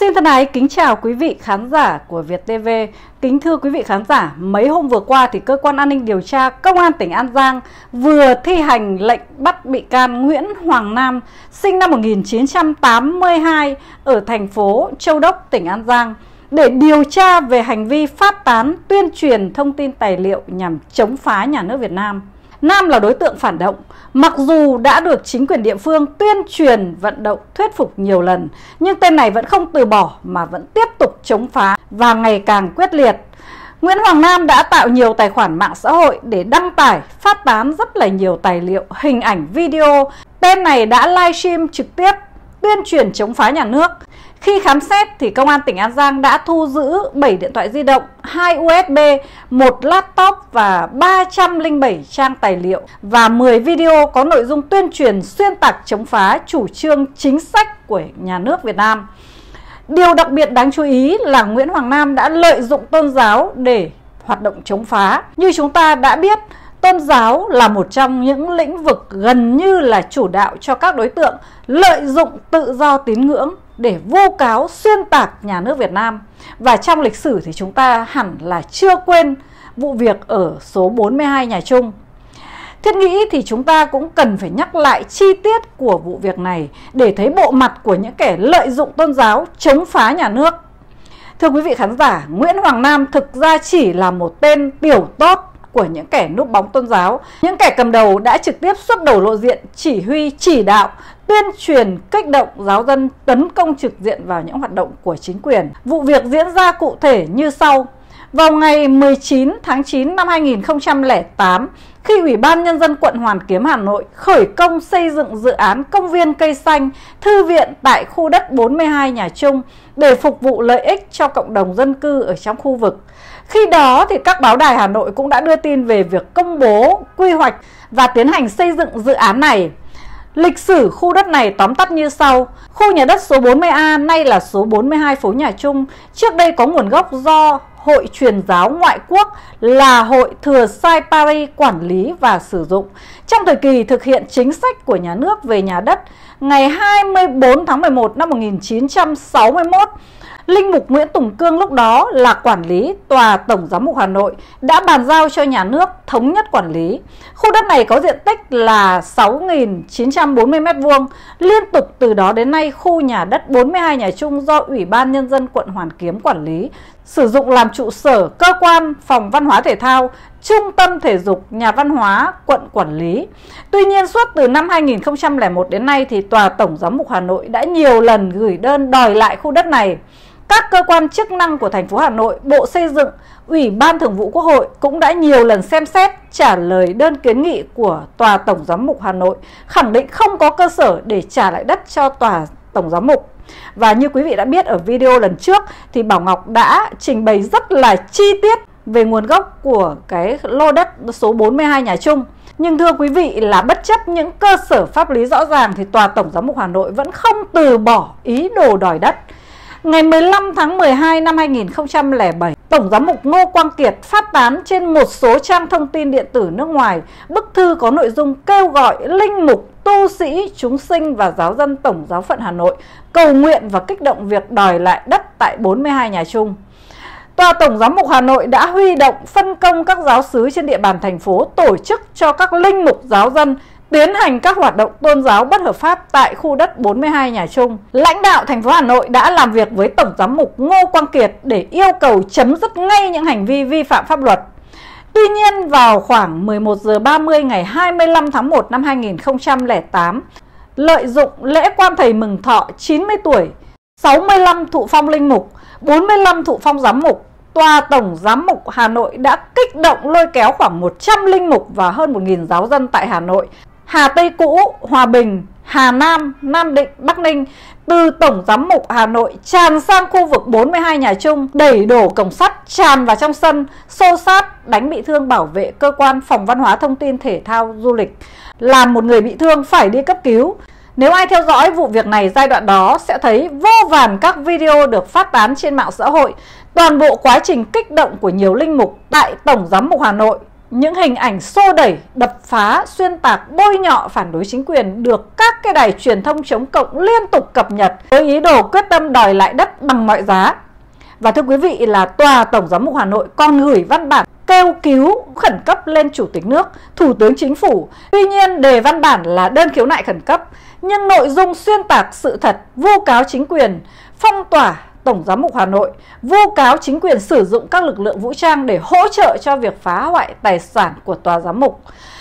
Xin thân ái kính chào quý vị khán giả của Việt TV. Kính thưa quý vị khán giả, mấy hôm vừa qua thì cơ quan an ninh điều tra Công an tỉnh An Giang vừa thi hành lệnh bắt bị can Nguyễn Hoàng Nam, sinh năm 1982 ở thành phố Châu Đốc, tỉnh An Giang để điều tra về hành vi phát tán tuyên truyền thông tin tài liệu nhằm chống phá nhà nước Việt Nam. Nam là đối tượng phản động, mặc dù đã được chính quyền địa phương tuyên truyền vận động thuyết phục nhiều lần, nhưng tên này vẫn không từ bỏ mà vẫn tiếp tục chống phá và ngày càng quyết liệt. Nguyễn Hoàng Nam đã tạo nhiều tài khoản mạng xã hội để đăng tải, phát tán rất là nhiều tài liệu, hình ảnh, video. Tên này đã livestream trực tiếp tuyên truyền chống phá nhà nước. Khi khám xét thì công an tỉnh An Giang đã thu giữ 7 điện thoại di động, 2 USB, 1 laptop và 307 trang tài liệu và 10 video có nội dung tuyên truyền xuyên tạc chống phá chủ trương chính sách của nhà nước Việt Nam. Điều đặc biệt đáng chú ý là Nguyễn Hoàng Nam đã lợi dụng tôn giáo để hoạt động chống phá. Như chúng ta đã biết, tôn giáo là một trong những lĩnh vực gần như là chủ đạo cho các đối tượng lợi dụng tự do tín ngưỡng để vô cáo xuyên tạc nhà nước Việt Nam. Và trong lịch sử thì chúng ta hẳn là chưa quên vụ việc ở số 42 nhà Trung. Thiết nghĩ thì chúng ta cũng cần phải nhắc lại chi tiết của vụ việc này để thấy bộ mặt của những kẻ lợi dụng tôn giáo chống phá nhà nước. Thưa quý vị khán giả, Nguyễn Hoàng Nam thực ra chỉ là một tên tiểu tốt của những kẻ núp bóng tôn giáo. Những kẻ cầm đầu đã trực tiếp xuất đầu lộ diện chỉ huy, chỉ đạo, tuyên truyền, kích động giáo dân tấn công trực diện vào những hoạt động của chính quyền. Vụ việc diễn ra cụ thể như sau. Vào ngày 19 tháng 9 năm 2008, khi Ủy ban Nhân dân quận Hoàn Kiếm Hà Nội khởi công xây dựng dự án công viên cây xanh, thư viện tại khu đất 42 nhà Trung để phục vụ lợi ích cho cộng đồng dân cư ở trong khu vực. Khi đó thì các báo đài Hà Nội cũng đã đưa tin về việc công bố quy hoạch và tiến hành xây dựng dự án này. Lịch sử khu đất này tóm tắt như sau. Khu nhà đất số 40A nay là số 42 phố Nhà Trung. Trước đây có nguồn gốc do Hội truyền giáo ngoại quốc là Hội Thừa Sai Paris quản lý và sử dụng. Trong thời kỳ thực hiện chính sách của nhà nước về nhà đất, ngày 24 tháng 11 năm 1961, Linh Mục Nguyễn Tùng Cương lúc đó là quản lý tòa Tổng giám mục Hà Nội đã bàn giao cho nhà nước thống nhất quản lý. Khu đất này có diện tích là 6.940 m2. Liên tục từ đó đến nay khu nhà đất 42 nhà chung do Ủy ban Nhân dân quận Hoàn Kiếm quản lý sử dụng làm trụ sở cơ quan phòng văn hóa thể thao trung tâm thể dục nhà văn hóa quận quản lý. Tuy nhiên suốt từ năm 2001 đến nay thì tòa Tổng giám mục Hà Nội đã nhiều lần gửi đơn đòi lại khu đất này. Các cơ quan chức năng của thành phố Hà Nội, Bộ Xây dựng, Ủy ban Thường vụ Quốc hội cũng đã nhiều lần xem xét trả lời đơn kiến nghị của Tòa Tổng Giám mục Hà Nội, khẳng định không có cơ sở để trả lại đất cho Tòa Tổng Giám mục. Và như quý vị đã biết ở video lần trước thì Bảo Ngọc đã trình bày rất là chi tiết về nguồn gốc của cái lô đất số 42 nhà Chung Nhưng thưa quý vị là bất chấp những cơ sở pháp lý rõ ràng thì Tòa Tổng Giám mục Hà Nội vẫn không từ bỏ ý đồ đòi đất. Ngày 15 tháng 12 năm 2007, Tổng giám mục Ngô Quang Kiệt phát tán trên một số trang thông tin điện tử nước ngoài bức thư có nội dung kêu gọi linh mục, tu sĩ, chúng sinh và giáo dân Tổng giáo phận Hà Nội cầu nguyện và kích động việc đòi lại đất tại 42 nhà chung. Tòa Tổng giám mục Hà Nội đã huy động phân công các giáo sứ trên địa bàn thành phố tổ chức cho các linh mục giáo dân tiến hành các hoạt động tôn giáo bất hợp pháp tại khu đất 42 nhà Trung. Lãnh đạo thành phố Hà Nội đã làm việc với Tổng giám mục Ngô Quang Kiệt để yêu cầu chấm dứt ngay những hành vi vi phạm pháp luật. Tuy nhiên vào khoảng 11 giờ 30 ngày 25 tháng 1 năm 2008, lợi dụng lễ quan thầy mừng thọ 90 tuổi, 65 thụ phong linh mục, 45 thụ phong giám mục, Tòa Tổng Giám mục Hà Nội đã kích động lôi kéo khoảng 100 linh mục và hơn 1.000 giáo dân tại Hà Nội Hà Tây Cũ, Hòa Bình, Hà Nam, Nam Định, Bắc Ninh từ Tổng Giám mục Hà Nội tràn sang khu vực 42 nhà Trung, đẩy đổ cổng sắt, tràn vào trong sân, xô sát, đánh bị thương bảo vệ cơ quan phòng văn hóa thông tin thể thao du lịch, làm một người bị thương phải đi cấp cứu. Nếu ai theo dõi vụ việc này giai đoạn đó sẽ thấy vô vàn các video được phát tán trên mạng xã hội, toàn bộ quá trình kích động của nhiều linh mục tại Tổng Giám mục Hà Nội những hình ảnh xô đẩy, đập phá, xuyên tạc, bôi nhọ phản đối chính quyền được các cái đài truyền thông chống cộng liên tục cập nhật với ý đồ quyết tâm đòi lại đất bằng mọi giá. Và thưa quý vị là Tòa Tổng Giám mục Hà Nội còn gửi văn bản kêu cứu khẩn cấp lên Chủ tịch nước, Thủ tướng Chính phủ. Tuy nhiên đề văn bản là đơn khiếu nại khẩn cấp, nhưng nội dung xuyên tạc sự thật, vu cáo chính quyền, phong tỏa Tổng Giám mục Hà Nội vu cáo chính quyền sử dụng các lực lượng vũ trang để hỗ trợ cho việc phá hoại tài sản của Tòa Giám mục.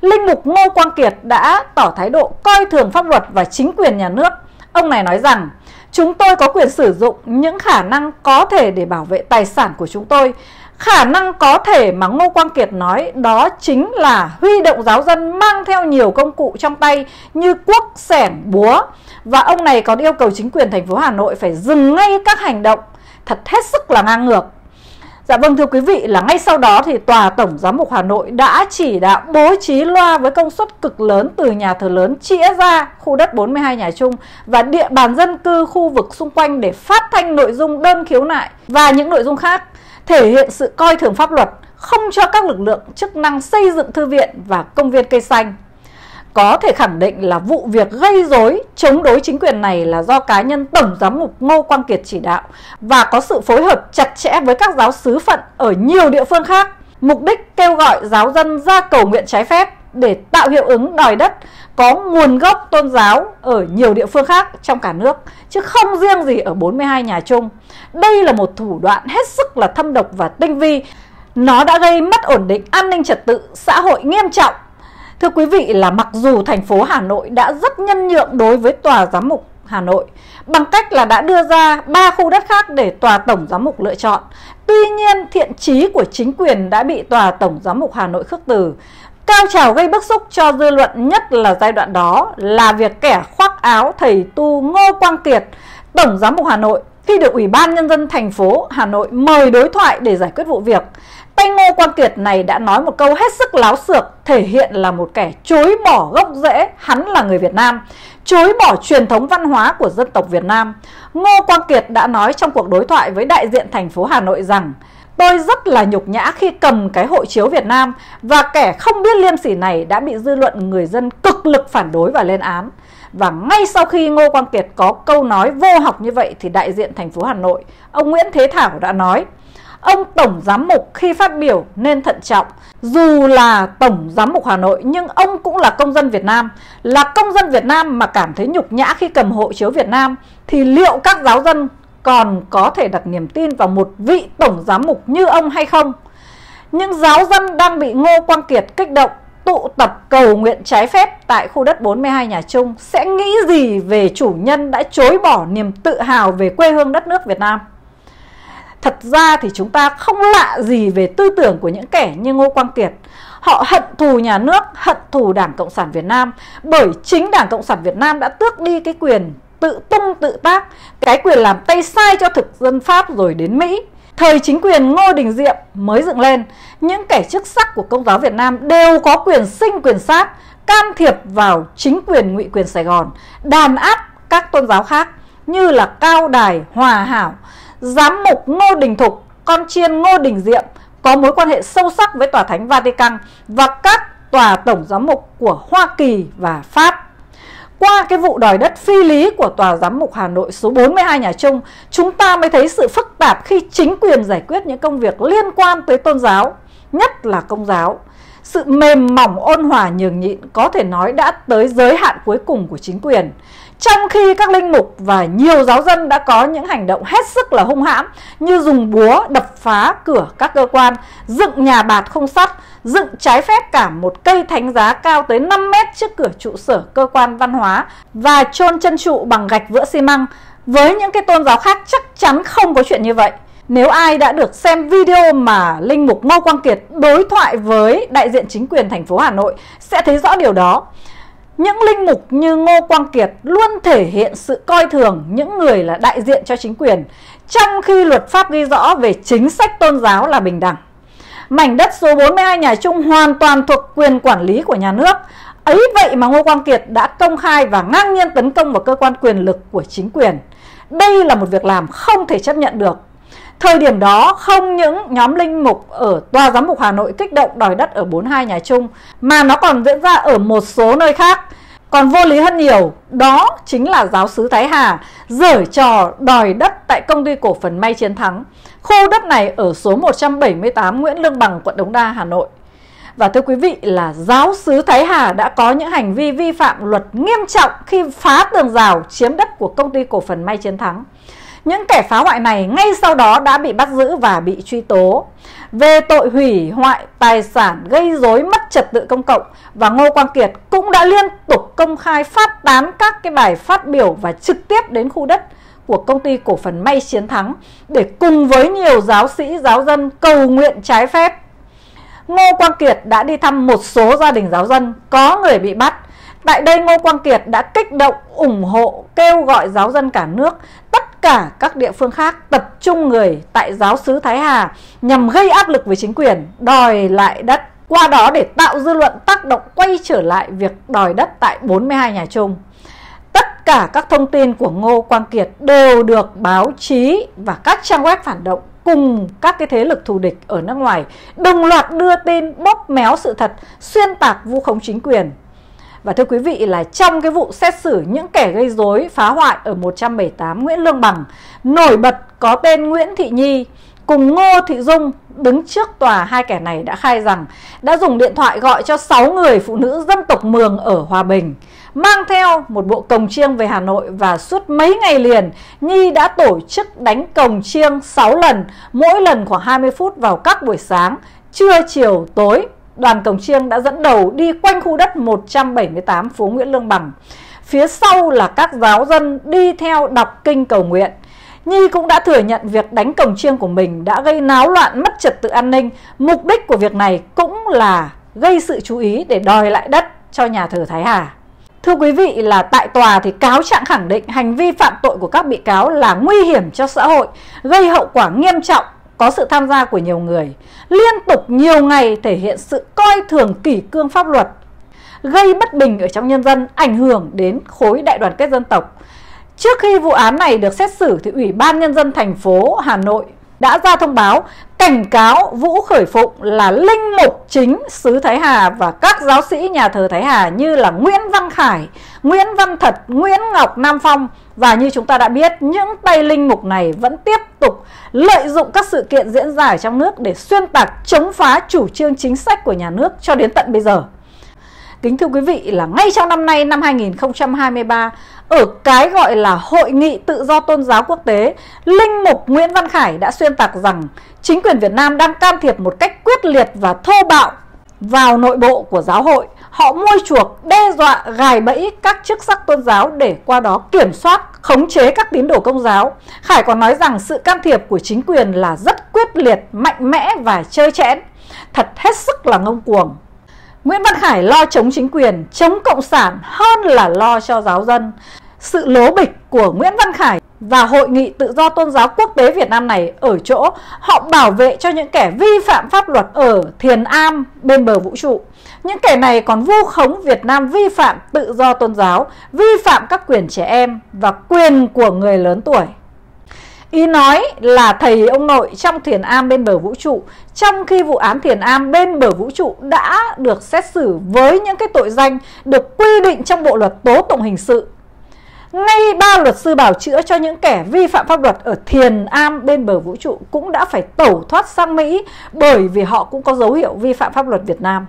Linh mục Ngô Quang Kiệt đã tỏ thái độ coi thường pháp luật và chính quyền nhà nước. Ông này nói rằng, chúng tôi có quyền sử dụng những khả năng có thể để bảo vệ tài sản của chúng tôi. Khả năng có thể mà Ngô Quang Kiệt nói đó chính là huy động giáo dân mang theo nhiều công cụ trong tay như cuốc, sẻng, búa. Và ông này còn yêu cầu chính quyền thành phố Hà Nội phải dừng ngay các hành động thật hết sức là ngang ngược. Dạ vâng thưa quý vị là ngay sau đó thì Tòa Tổng Giám mục Hà Nội đã chỉ đạo bố trí loa với công suất cực lớn từ nhà thờ lớn chĩa ra khu đất 42 nhà chung và địa bàn dân cư khu vực xung quanh để phát thanh nội dung đơn khiếu nại và những nội dung khác thể hiện sự coi thường pháp luật, không cho các lực lượng chức năng xây dựng thư viện và công viên cây xanh. Có thể khẳng định là vụ việc gây rối chống đối chính quyền này là do cá nhân Tổng Giám mục Ngô Quang Kiệt chỉ đạo và có sự phối hợp chặt chẽ với các giáo sứ phận ở nhiều địa phương khác. Mục đích kêu gọi giáo dân ra cầu nguyện trái phép để tạo hiệu ứng đòi đất, có nguồn gốc tôn giáo ở nhiều địa phương khác trong cả nước, chứ không riêng gì ở 42 nhà chung. Đây là một thủ đoạn hết sức là thâm độc và tinh vi. Nó đã gây mất ổn định an ninh trật tự, xã hội nghiêm trọng. Thưa quý vị là mặc dù thành phố Hà Nội đã rất nhân nhượng đối với tòa giám mục Hà Nội, bằng cách là đã đưa ra ba khu đất khác để tòa tổng giám mục lựa chọn. Tuy nhiên, thiện chí của chính quyền đã bị tòa tổng giám mục Hà Nội khước từ. Cao trào gây bức xúc cho dư luận nhất là giai đoạn đó là việc kẻ khoác áo thầy tu Ngô Quang Kiệt, Tổng Giám mục Hà Nội khi được Ủy ban Nhân dân thành phố Hà Nội mời đối thoại để giải quyết vụ việc. Tay Ngô Quang Kiệt này đã nói một câu hết sức láo xược, thể hiện là một kẻ chối bỏ gốc rễ, hắn là người Việt Nam, chối bỏ truyền thống văn hóa của dân tộc Việt Nam. Ngô Quang Kiệt đã nói trong cuộc đối thoại với đại diện thành phố Hà Nội rằng Tôi rất là nhục nhã khi cầm cái hộ chiếu Việt Nam và kẻ không biết liêm sỉ này đã bị dư luận người dân cực lực phản đối và lên án. Và ngay sau khi Ngô Quang Kiệt có câu nói vô học như vậy thì đại diện thành phố Hà Nội, ông Nguyễn Thế Thảo đã nói Ông Tổng Giám mục khi phát biểu nên thận trọng Dù là Tổng Giám mục Hà Nội nhưng ông cũng là công dân Việt Nam Là công dân Việt Nam mà cảm thấy nhục nhã khi cầm hộ chiếu Việt Nam Thì liệu các giáo dân còn có thể đặt niềm tin vào một vị tổng giám mục như ông hay không. Những giáo dân đang bị Ngô Quang Kiệt kích động tụ tập cầu nguyện trái phép tại khu đất 42 nhà Trung sẽ nghĩ gì về chủ nhân đã chối bỏ niềm tự hào về quê hương đất nước Việt Nam? Thật ra thì chúng ta không lạ gì về tư tưởng của những kẻ như Ngô Quang Kiệt. Họ hận thù nhà nước, hận thù Đảng Cộng sản Việt Nam bởi chính Đảng Cộng sản Việt Nam đã tước đi cái quyền tự tung tự tác cái quyền làm tay sai cho thực dân Pháp rồi đến Mỹ. Thời chính quyền Ngô Đình Diệm mới dựng lên, những kẻ chức sắc của công giáo Việt Nam đều có quyền sinh quyền sát, can thiệp vào chính quyền ngụy quyền Sài Gòn, đàn áp các tôn giáo khác như là Cao Đài, Hòa Hảo, Giám mục Ngô Đình Thục, con chiên Ngô Đình Diệm có mối quan hệ sâu sắc với Tòa Thánh Vatican và các tòa tổng giám mục của Hoa Kỳ và Pháp. Qua cái vụ đòi đất phi lý của Tòa Giám mục Hà Nội số 42 Nhà Trung, chúng ta mới thấy sự phức tạp khi chính quyền giải quyết những công việc liên quan tới tôn giáo, nhất là công giáo. Sự mềm mỏng ôn hòa nhường nhịn có thể nói đã tới giới hạn cuối cùng của chính quyền. Trong khi các linh mục và nhiều giáo dân đã có những hành động hết sức là hung hãm như dùng búa đập phá cửa các cơ quan, dựng nhà bạt không sắt, dựng trái phép cả một cây thánh giá cao tới 5 mét trước cửa trụ sở cơ quan văn hóa và chôn chân trụ bằng gạch vữa xi măng. Với những cái tôn giáo khác chắc chắn không có chuyện như vậy. Nếu ai đã được xem video mà Linh Mục Ngô Quang Kiệt đối thoại với đại diện chính quyền thành phố Hà Nội sẽ thấy rõ điều đó. Những linh mục như Ngô Quang Kiệt luôn thể hiện sự coi thường những người là đại diện cho chính quyền, trong khi luật pháp ghi rõ về chính sách tôn giáo là bình đẳng. Mảnh đất số 42 nhà Trung hoàn toàn thuộc quyền quản lý của nhà nước. Ấy vậy mà Ngô Quang Kiệt đã công khai và ngang nhiên tấn công vào cơ quan quyền lực của chính quyền. Đây là một việc làm không thể chấp nhận được. Thời điểm đó không những nhóm linh mục ở Tòa Giám mục Hà Nội kích động đòi đất ở 42 nhà chung mà nó còn diễn ra ở một số nơi khác. Còn vô lý hơn nhiều, đó chính là giáo sứ Thái Hà dở trò đòi đất tại công ty cổ phần May Chiến Thắng. Khu đất này ở số 178 Nguyễn Lương Bằng, quận Đống Đa, Hà Nội. Và thưa quý vị là giáo sứ Thái Hà đã có những hành vi vi phạm luật nghiêm trọng khi phá tường rào chiếm đất của công ty cổ phần May Chiến Thắng. Những kẻ phá hoại này ngay sau đó đã bị bắt giữ và bị truy tố về tội hủy hoại tài sản, gây rối mất trật tự công cộng, và Ngô Quang Kiệt cũng đã liên tục công khai phát tán các cái bài phát biểu và trực tiếp đến khu đất của công ty cổ phần May Chiến Thắng để cùng với nhiều giáo sĩ, giáo dân cầu nguyện trái phép. Ngô Quang Kiệt đã đi thăm một số gia đình giáo dân, có người bị bắt. Tại đây, Ngô Quang Kiệt đã kích động ủng hộ, kêu gọi giáo dân cả nước tất cả các địa phương khác tập trung người tại giáo sứ Thái Hà nhằm gây áp lực với chính quyền đòi lại đất. Qua đó để tạo dư luận tác động quay trở lại việc đòi đất tại 42 nhà chung. Tất cả các thông tin của Ngô Quang Kiệt đều được báo chí và các trang web phản động cùng các cái thế lực thù địch ở nước ngoài đồng loạt đưa tin bóp méo sự thật, xuyên tạc vu khống chính quyền và thưa quý vị là trong cái vụ xét xử những kẻ gây rối phá hoại ở 178 Nguyễn Lương Bằng, nổi bật có tên Nguyễn Thị Nhi cùng Ngô Thị Dung đứng trước tòa hai kẻ này đã khai rằng đã dùng điện thoại gọi cho 6 người phụ nữ dân tộc Mường ở Hòa Bình mang theo một bộ cồng chiêng về Hà Nội và suốt mấy ngày liền Nhi đã tổ chức đánh cồng chiêng 6 lần, mỗi lần khoảng 20 phút vào các buổi sáng, trưa, chiều, tối đoàn Cổng Chiêng đã dẫn đầu đi quanh khu đất 178 phố Nguyễn Lương Bằng. Phía sau là các giáo dân đi theo đọc kinh cầu nguyện. Nhi cũng đã thừa nhận việc đánh cổng chiêng của mình đã gây náo loạn mất trật tự an ninh. Mục đích của việc này cũng là gây sự chú ý để đòi lại đất cho nhà thờ Thái Hà. Thưa quý vị là tại tòa thì cáo trạng khẳng định hành vi phạm tội của các bị cáo là nguy hiểm cho xã hội, gây hậu quả nghiêm trọng có sự tham gia của nhiều người, liên tục nhiều ngày thể hiện sự coi thường kỷ cương pháp luật, gây bất bình ở trong nhân dân, ảnh hưởng đến khối đại đoàn kết dân tộc. Trước khi vụ án này được xét xử thì Ủy ban Nhân dân thành phố Hà Nội đã ra thông báo cảnh cáo Vũ Khởi Phụng là linh mục chính xứ Thái Hà và các giáo sĩ nhà thờ Thái Hà như là Nguyễn Văn Khải, Nguyễn Văn Thật, Nguyễn Ngọc Nam Phong và như chúng ta đã biết những tay linh mục này vẫn tiếp tục lợi dụng các sự kiện diễn ra ở trong nước để xuyên tạc chống phá chủ trương chính sách của nhà nước cho đến tận bây giờ. Kính thưa quý vị là ngay trong năm nay năm 2023 ở cái gọi là Hội nghị tự do tôn giáo quốc tế, Linh mục Nguyễn Văn Khải đã xuyên tạc rằng chính quyền Việt Nam đang can thiệp một cách quyết liệt và thô bạo vào nội bộ của giáo hội. Họ mua chuộc, đe dọa, gài bẫy các chức sắc tôn giáo để qua đó kiểm soát, khống chế các tín đồ công giáo. Khải còn nói rằng sự can thiệp của chính quyền là rất quyết liệt, mạnh mẽ và chơi chẽn. Thật hết sức là ngông cuồng. Nguyễn Văn Khải lo chống chính quyền, chống cộng sản hơn là lo cho giáo dân. Sự lố bịch của Nguyễn Văn Khải và Hội nghị Tự do Tôn giáo Quốc tế Việt Nam này ở chỗ họ bảo vệ cho những kẻ vi phạm pháp luật ở Thiền Am bên bờ vũ trụ. Những kẻ này còn vu khống Việt Nam vi phạm tự do tôn giáo, vi phạm các quyền trẻ em và quyền của người lớn tuổi. Ý nói là thầy ông nội trong thiền am bên bờ vũ trụ Trong khi vụ án thiền am bên bờ vũ trụ đã được xét xử với những cái tội danh Được quy định trong bộ luật tố tụng hình sự ngay ba luật sư bảo chữa cho những kẻ vi phạm pháp luật ở thiền am bên bờ vũ trụ cũng đã phải tẩu thoát sang Mỹ bởi vì họ cũng có dấu hiệu vi phạm pháp luật Việt Nam.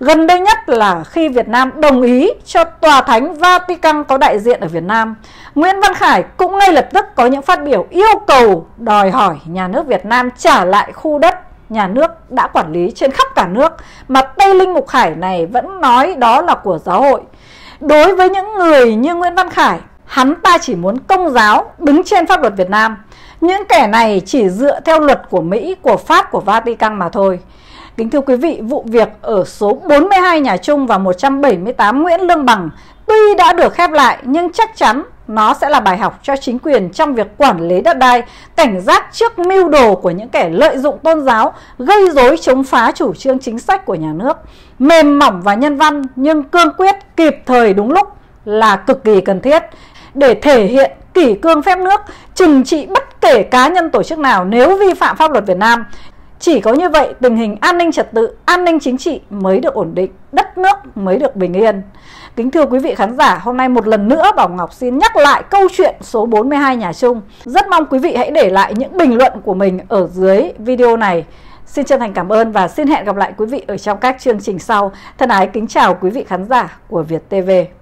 Gần đây nhất là khi Việt Nam đồng ý cho Tòa Thánh Vatican có đại diện ở Việt Nam, Nguyễn Văn Khải cũng ngay lập tức có những phát biểu yêu cầu đòi hỏi nhà nước Việt Nam trả lại khu đất nhà nước đã quản lý trên khắp cả nước mà Tây Linh Mục Khải này vẫn nói đó là của giáo hội. Đối với những người như Nguyễn Văn Khải, hắn ta chỉ muốn công giáo đứng trên pháp luật Việt Nam. Những kẻ này chỉ dựa theo luật của Mỹ, của Pháp, của Vatican mà thôi. Kính thưa quý vị, vụ việc ở số 42 Nhà Trung và 178 Nguyễn Lương Bằng tuy đã được khép lại nhưng chắc chắn nó sẽ là bài học cho chính quyền trong việc quản lý đất đai, cảnh giác trước mưu đồ của những kẻ lợi dụng tôn giáo, gây rối chống phá chủ trương chính sách của nhà nước. Mềm mỏng và nhân văn nhưng cương quyết, kịp thời đúng lúc là cực kỳ cần thiết để thể hiện kỷ cương phép nước, trừng trị bất kể cá nhân tổ chức nào nếu vi phạm pháp luật Việt Nam. Chỉ có như vậy tình hình an ninh trật tự, an ninh chính trị mới được ổn định, đất nước mới được bình yên. Kính thưa quý vị khán giả, hôm nay một lần nữa Bảo Ngọc xin nhắc lại câu chuyện số 42 nhà Trung. Rất mong quý vị hãy để lại những bình luận của mình ở dưới video này. Xin chân thành cảm ơn và xin hẹn gặp lại quý vị ở trong các chương trình sau. Thân ái kính chào quý vị khán giả của Việt TV.